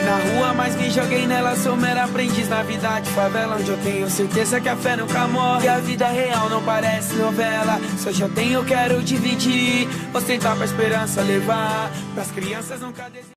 na rua, mas me joguei nela. Sou mera aprendiz na vida de favela, onde eu tenho certeza que a fé nunca morre. E a vida real não parece novela. Se hoje eu tenho, quero dividir. Ostentar pra esperança levar. Pras crianças nunca desistir.